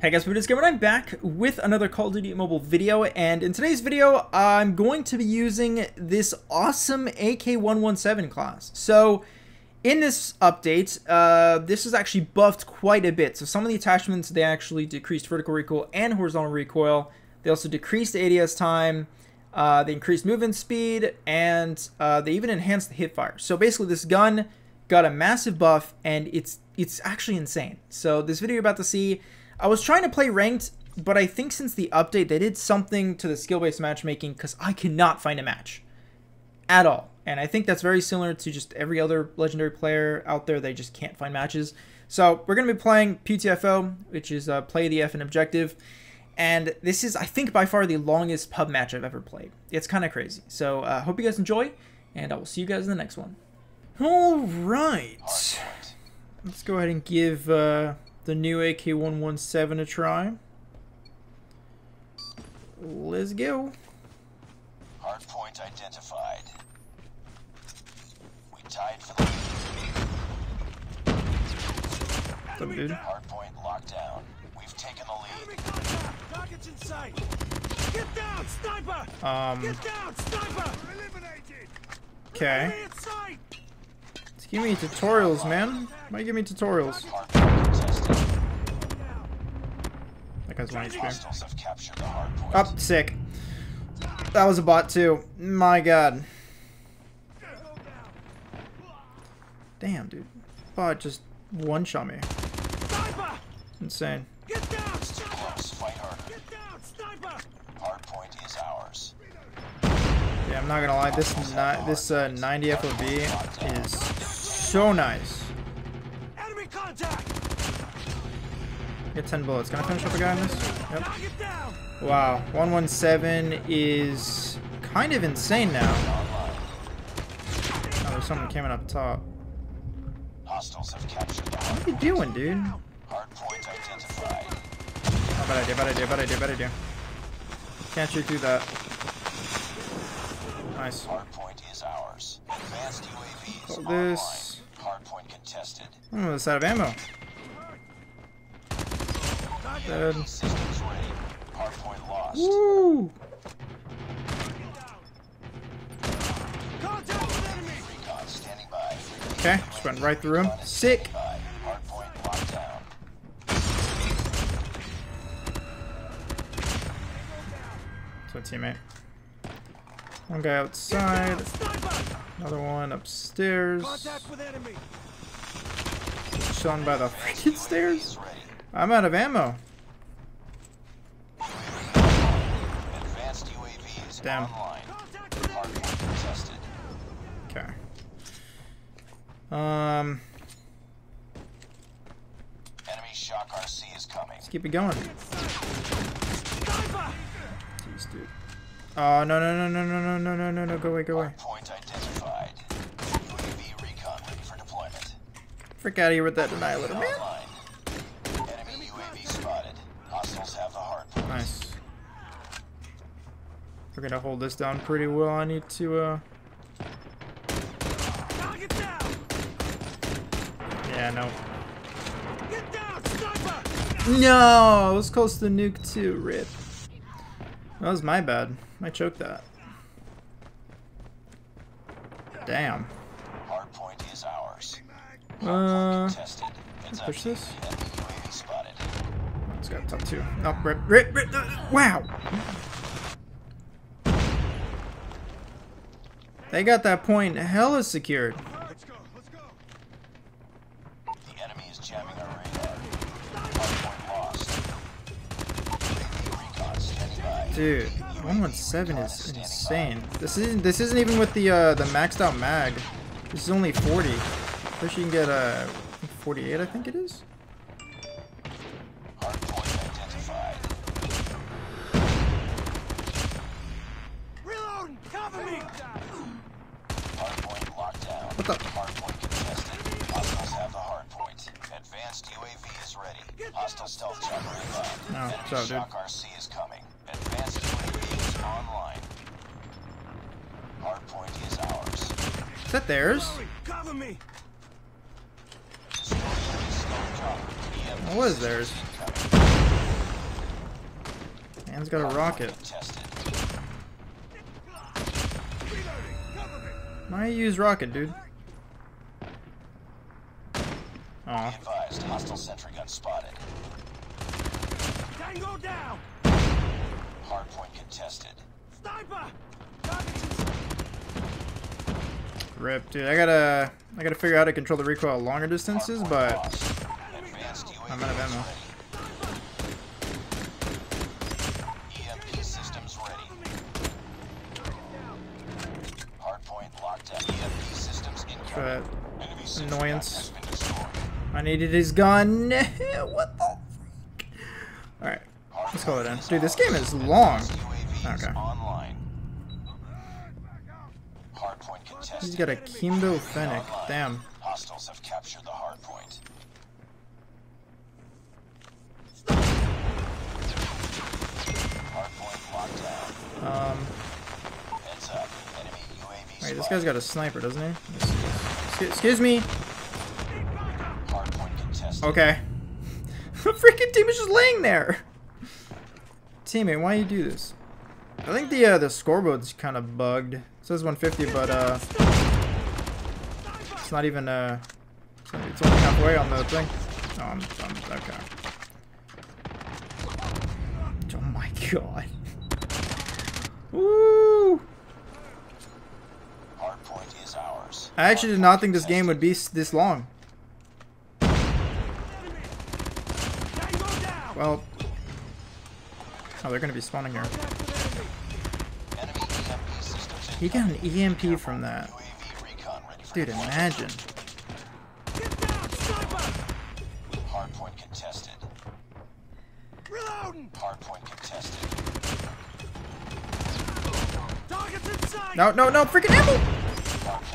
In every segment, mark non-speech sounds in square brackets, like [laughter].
Hey guys, Bnates Gamer, I'm back with another Call of Duty Mobile video, and in today's video, I'm going to be using this awesome AK-117 class. So, in this update, uh, this is actually buffed quite a bit. So some of the attachments, they actually decreased vertical recoil and horizontal recoil. They also decreased ADS time, uh, they increased movement speed, and uh, they even enhanced the hip fire. So basically, this gun got a massive buff, and it's it's actually insane. So this video you're about to see I was trying to play ranked, but I think since the update, they did something to the skill-based matchmaking because I cannot find a match at all. And I think that's very similar to just every other legendary player out there. They just can't find matches. So we're going to be playing PTFO, which is uh, play the F and objective. And this is, I think, by far the longest pub match I've ever played. It's kind of crazy. So I uh, hope you guys enjoy, and I will see you guys in the next one. All right. Let's go ahead and give... Uh, the new AK-117 a try. Let's go. Hardpoint identified. We tied for the What's up, dude? Hardpoint locked down. We've taken the lead. Targets in sight. Get down, sniper! Um. Get down, sniper! Eliminated. Okay. Enemy in sight. Just give me tutorials, man. Why give me tutorials? Hardpoint contested. That guy's one HP. Hostiles have captured the hardpoint. Up, oh, sick. That was a bot too. My god. Damn, dude. Bot just one shot me. Insane. Get down, It's too close. Fight harder. Get down, sniper! Hardpoint is ours. Yeah, I'm not gonna lie. This ni this uh, 90 FOV is so nice. Enemy contact! Get 10 bullets. Can I finish up a guy on this? Yep. Target down! Wow, 117 is kind of insane now. Oh, there's someone coming up top. Hostiles have captured What are you doing, dude? Hardpoint identified. Oh, bad idea, bad idea, bad idea, bad idea. Can't shoot through that. Nice. Hardpoint is ours. Advanced UAVs Hold online. this. Hardpoint contested. Hmm, I'm almost out of ammo. Woo! Okay, just went right through him. Sick! So teammate. One guy outside. Another one upstairs. Chilling by the [laughs] freaking stairs. I'm out of ammo. UAVs Damn. online. Contact with enemy! Hardpoint contested. Okay. Um, Enemy shock RC is coming. let's keep it going. Jeez, dude. Oh no no no no no no no no no no! Go away, go away! Hardpoint identified. UAV recon ready for deployment. Frick out of here with that annihilator, man. Online. Enemy UAV spotted. Hostiles have the hardpoint. Nice. We're gonna hold this down pretty well. I need to, uh, yeah, no. Get down! No, I was close to nuke too. Rip. That was my bad. I choked that. Damn. Hardpoint is ours. Uh, push this. Enemy UAV spotted. It's got top two. No, rip, rip, rip. uh, Wow. They got that point hella secured. Let's go, let's go! The enemy is jamming our radar. Hardpoint lost. UAV recon. Dude, 117 is insane. This isn't this isn't even with the uh the maxed out mag. This is only 40. I Wish you can get uh 48 I think it is. Hardpoint identified. Reloading! Cover me! Hardpoint locked down. What the- Hardpoint contested. Hostiles have the hardpoint. Advanced UAV is ready. Hostile stealth chopper inbound. What's up, dude? RC is coming. Advanced is online. Hardpoint is ours. Is that theirs? Hurry, cover me! Destroy enemy stealth chopper. EMP What was theirs? Man's got a rocket. Contested. Reloading. Cover me. Why you use rocket, dude? Aw. Advised, hostile sentry gun spotted. Tango down. Hardpoint contested. Sniper. Target's. Rip, dude. I gotta, I gotta figure out how to control the recoil at longer distances, but lost. Advanced UAV I'm out of ammo. is ready. EMP systems ready. Hardpoint locked down. EMP systems incoming. try that. Enemy sentry gun Annoyance. has been destroyed. I needed his gun. [laughs] what the? Freak? All right, let's in. Dude, this game is long. Okay. online. Hardpoint contested. He's got a Kimbo Fennec. Damn. Hostiles have captured the locked down. Um, Heads up. Enemy UAV wait, this guy's got a sniper, doesn't he? Excuse, excuse me. Okay. [laughs] the freaking team is just laying there. Teammate, why you do this? I think the uh, the scoreboard's kind of bugged. It says 150, but uh, it's not even uh, it's only- halfway on the thing. Oh, I'm, I'm okay. Oh my god. [laughs] Woo! Hardpoint is ours. I actually did not think this game would be this long. Well, oh, they're gonna be spawning here. Enemy He got an EMP from that. UAV recon ready for Dude, imagine. Get down. Sniper. Hardpoint contested. Reloading. Hardpoint contested. Target's inside. No, no, no, freaking ammo!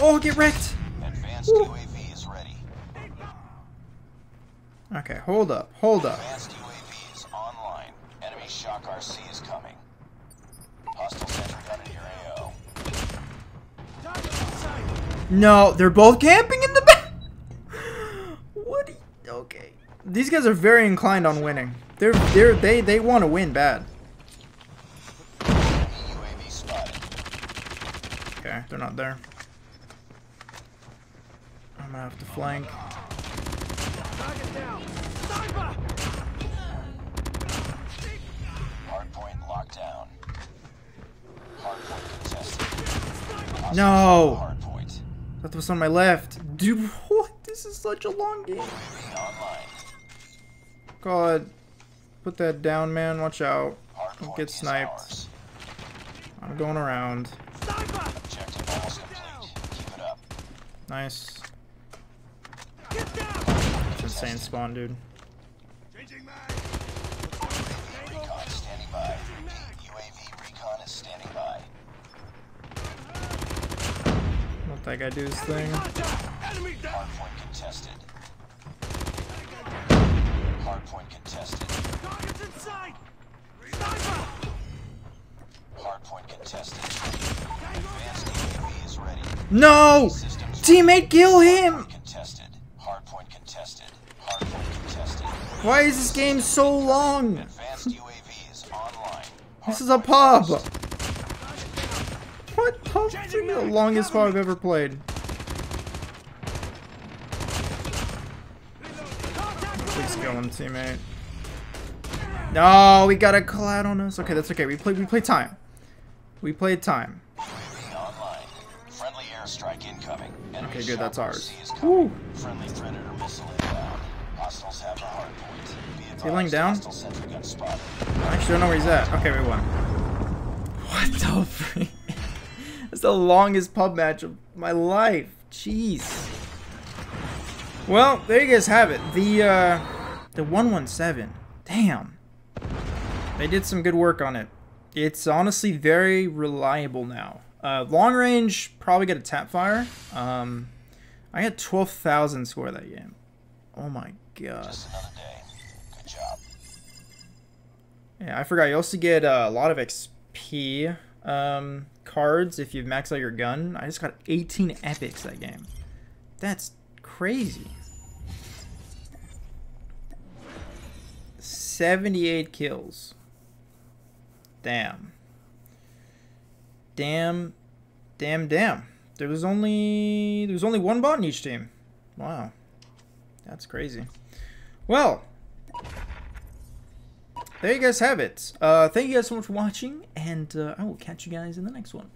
Oh, get wrecked! Advanced Woo. UAV is ready. Okay, hold up, hold up. Shock RC is coming. Hostile sentry gun in your AO. No, they're both camping in the back! [laughs] What? you- Okay. These guys are very inclined on winning. They're, they're, they, they want to win bad. Enemy UAV spotted. Okay, they're not there. I'm gonna have to flank. Target down. Sniper. No! That was on my left. Dude, [laughs] what? This is such a long game. God. Put that down, man. Watch out. Hardpoint get sniped. I'm going around. Sniper. Objective almost complete. Keep it up. Nice. Get down. It's insane spawn, dude. Changing mag. Recon standing by. UAV recon is standing by. That guy do his thing. Enemy down. Hardpoint contested. Hardpoint contested. Target's inside. Sniper. Hardpoint contested. Advanced UAV is ready. No! Teammate, kill him! contested. Hardpoint contested. Hardpoint contested. Why is this game so long? Advanced UAV is online. This is a pub! What pub? This the longest pub I've ever played. Please kill him, teammate. No, we got a cloud on us. Okay, that's okay. We play. We play time. We played time. Friendly airstrike incoming. Enemy Okay, good. That's ours. RC is. Woo. Friendly Predator missile. Hostiles have the hardpoint. Be he laying down? Hostile sentry gun spotted. I actually don't know where he's at. Okay, we won. What the [laughs] freak? That's the longest pub match of my life. Jeez. Well, there you guys have it. The uh, the 117. Damn. They did some good work on it. It's honestly very reliable now. Uh, long range, probably get a tap fire. Um, I had 12,000 score that game. Oh my god. Just another day. Good job. Yeah, I forgot. You also get uh, a lot of XP um, cards if you max out your gun. I just got 18 epics that game. That's crazy. 78 kills. Damn. Damn. Damn, damn. There was only there was only one bot in each team. Wow. That's crazy. Well, there you guys have it. Uh, thank you guys so much for watching, and uh, I will catch you guys in the next one.